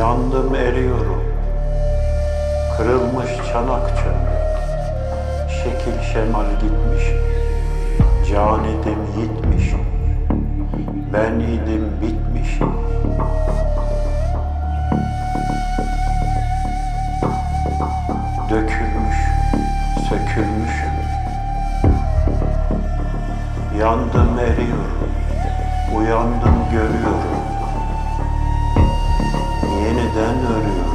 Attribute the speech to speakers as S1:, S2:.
S1: Yandım eriyorum, kırılmış çanak çömlek, şekil şemal gitmiş, can idim yitmiş, ben idim bitmiş. Dökülmüş, sökülmüşüm, yandım eriyorum, uyandım görüyorum. neden arıyor?